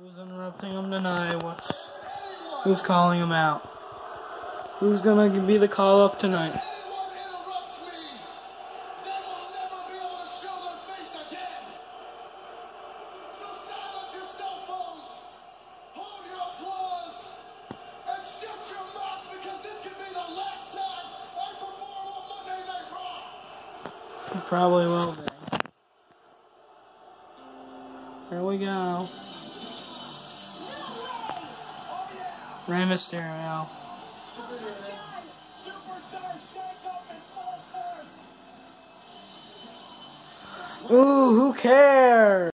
Who's interrupting him tonight? What's who's calling him out? Who's gonna be the call up tonight? Probably will be. Here we go. Rey Mysterio. Ooh, who cares?